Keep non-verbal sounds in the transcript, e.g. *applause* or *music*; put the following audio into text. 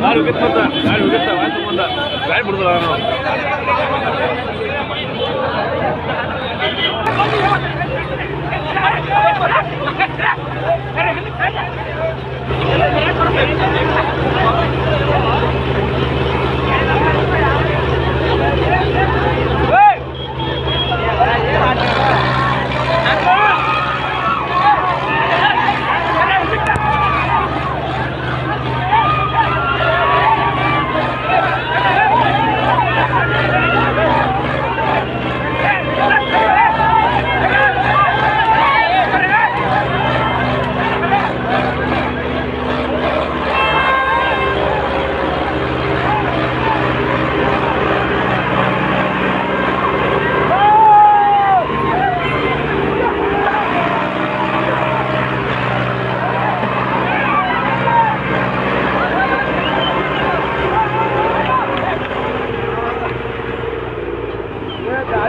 날 오겠다 날 오겠다 완전 본다 날 부르다 나는 Thank you. Thank *laughs* you.